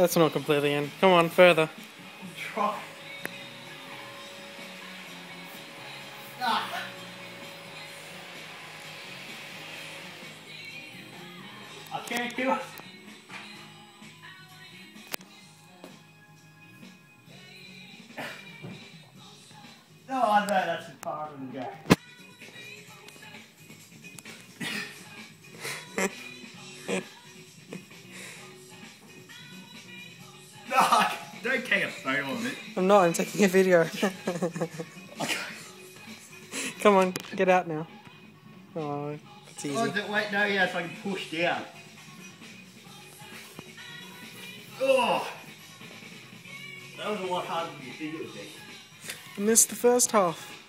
That's not completely in. Come on, further. Try. Ah. I can't do it. No, I know that's as far as I can no, don't take a photo of it. I'm not, I'm taking a video. Okay. Come on, get out now. Oh, it's easy. Oh, wait, no, yes, I can push down. Oh! That was a lot harder than you think it would be. I missed the first half.